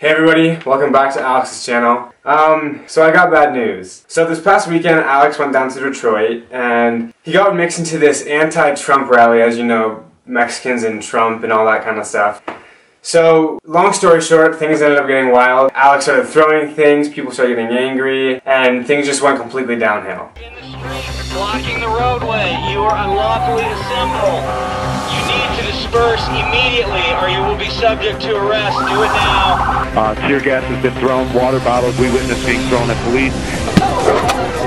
Hey everybody, welcome back to Alex's channel. Um, so I got bad news. So this past weekend, Alex went down to Detroit and he got mixed into this anti-Trump rally, as you know, Mexicans and Trump and all that kind of stuff. So, long story short, things ended up getting wild. Alex started throwing things, people started getting angry, and things just went completely downhill. In the street, blocking the roadway, you are unlawfully assembled. You need to disperse immediately or you will be subject to arrest. Do it now. Uh, tear gas has been thrown, water bottles we witnessed being thrown at police.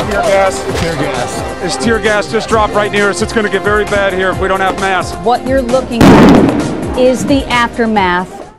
Tear gas. Tear gas. This tear gas just dropped right near us. It's going to get very bad here if we don't have masks. What you're looking at is the aftermath.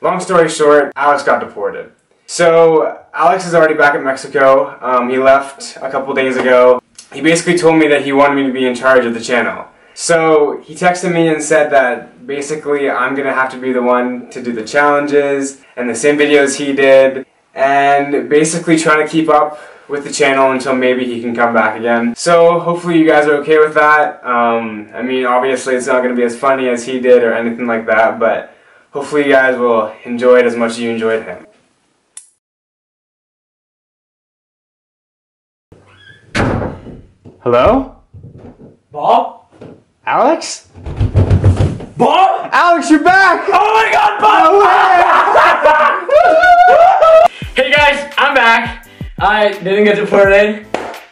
Long story short, Alex got deported. So, Alex is already back in Mexico. Um, he left a couple days ago. He basically told me that he wanted me to be in charge of the channel. So he texted me and said that basically I'm gonna have to be the one to do the challenges and the same videos he did and basically trying to keep up with the channel until maybe he can come back again. So hopefully you guys are okay with that. Um, I mean obviously it's not gonna be as funny as he did or anything like that but hopefully you guys will enjoy it as much as you enjoyed him. Hello? Bob? Alex? Bob? Alex, you're back! Oh my god, Bob! I didn't get deported.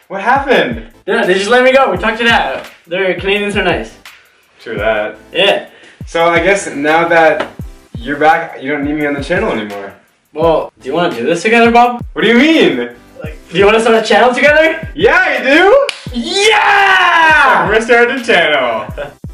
What happened? Yeah, they just let me go. We talked it out. Their Canadians are nice. True that. Yeah. So I guess now that you're back, you don't need me on the channel anymore. Well, do you want to do this together, Bob? What do you mean? Like, do you want to start a channel together? Yeah, I do! Yeah! We're starting a channel.